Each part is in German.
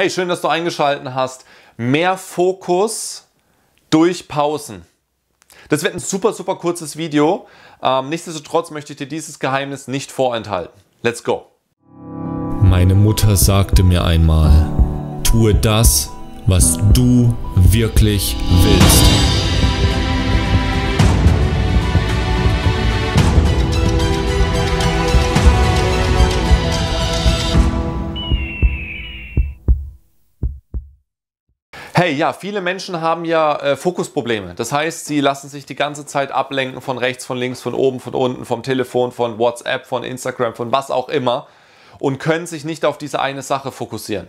Hey, schön, dass du eingeschaltet hast. Mehr Fokus durch Pausen. Das wird ein super, super kurzes Video. Ähm, nichtsdestotrotz möchte ich dir dieses Geheimnis nicht vorenthalten. Let's go. Meine Mutter sagte mir einmal, tue das, was du wirklich willst. Hey, ja, viele Menschen haben ja äh, Fokusprobleme. Das heißt, sie lassen sich die ganze Zeit ablenken von rechts, von links, von oben, von unten, vom Telefon, von WhatsApp, von Instagram, von was auch immer und können sich nicht auf diese eine Sache fokussieren.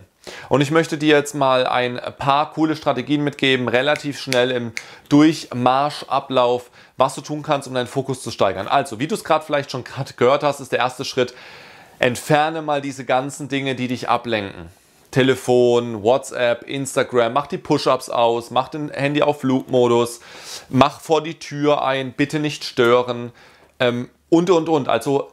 Und ich möchte dir jetzt mal ein paar coole Strategien mitgeben, relativ schnell im Durchmarschablauf, was du tun kannst, um deinen Fokus zu steigern. Also, wie du es gerade vielleicht schon gehört hast, ist der erste Schritt, entferne mal diese ganzen Dinge, die dich ablenken. Telefon, WhatsApp, Instagram, mach die Push-ups aus, mach den Handy auf Flugmodus, mach vor die Tür ein, bitte nicht stören ähm, und und und. Also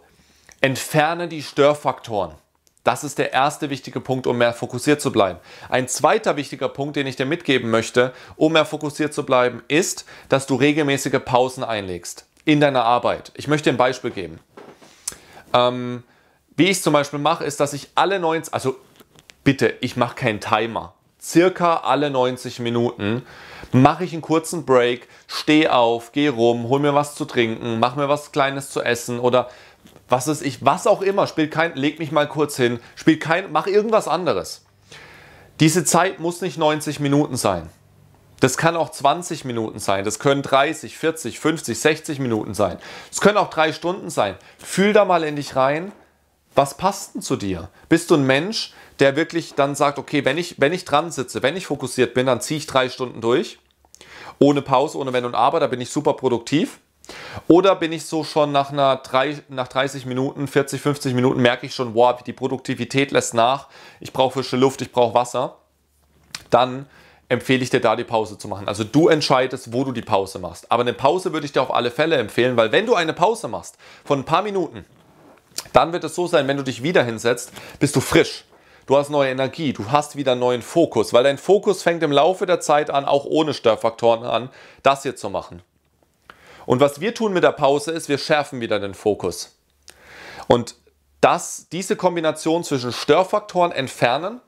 entferne die Störfaktoren. Das ist der erste wichtige Punkt, um mehr fokussiert zu bleiben. Ein zweiter wichtiger Punkt, den ich dir mitgeben möchte, um mehr fokussiert zu bleiben, ist, dass du regelmäßige Pausen einlegst in deiner Arbeit. Ich möchte ein Beispiel geben. Ähm, wie ich zum Beispiel mache, ist, dass ich alle 90, also bitte, ich mache keinen Timer. Circa alle 90 Minuten mache ich einen kurzen Break, stehe auf, gehe rum, hol mir was zu trinken, mach mir was Kleines zu essen oder was ist ich, was auch immer, spielt kein, leg mich mal kurz hin, spielt kein, mach irgendwas anderes. Diese Zeit muss nicht 90 Minuten sein. Das kann auch 20 Minuten sein, das können 30, 40, 50, 60 Minuten sein. Es können auch drei Stunden sein. Fühl da mal in dich rein, was passt denn zu dir? Bist du ein Mensch, der wirklich dann sagt, okay, wenn ich, wenn ich dran sitze, wenn ich fokussiert bin, dann ziehe ich drei Stunden durch. Ohne Pause, ohne Wenn und Aber, da bin ich super produktiv. Oder bin ich so schon nach, einer drei, nach 30 Minuten, 40, 50 Minuten merke ich schon, wow, die Produktivität lässt nach, ich brauche frische Luft, ich brauche Wasser. Dann empfehle ich dir da die Pause zu machen. Also du entscheidest, wo du die Pause machst. Aber eine Pause würde ich dir auf alle Fälle empfehlen, weil wenn du eine Pause machst von ein paar Minuten, dann wird es so sein, wenn du dich wieder hinsetzt, bist du frisch. Du hast neue Energie, du hast wieder neuen Fokus, weil dein Fokus fängt im Laufe der Zeit an, auch ohne Störfaktoren an, das hier zu machen. Und was wir tun mit der Pause ist, wir schärfen wieder den Fokus. Und das, diese Kombination zwischen Störfaktoren entfernen,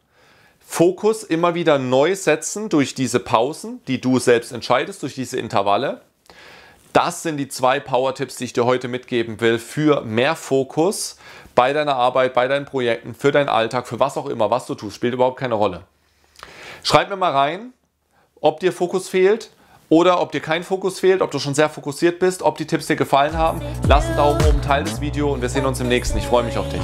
Fokus immer wieder neu setzen durch diese Pausen, die du selbst entscheidest, durch diese Intervalle. Das sind die zwei Power-Tipps, die ich dir heute mitgeben will für mehr Fokus bei deiner Arbeit, bei deinen Projekten, für deinen Alltag, für was auch immer, was du tust, spielt überhaupt keine Rolle. Schreib mir mal rein, ob dir Fokus fehlt oder ob dir kein Fokus fehlt, ob du schon sehr fokussiert bist, ob die Tipps dir gefallen haben. Lass einen Daumen oben, teile das Video und wir sehen uns im nächsten. Ich freue mich auf dich.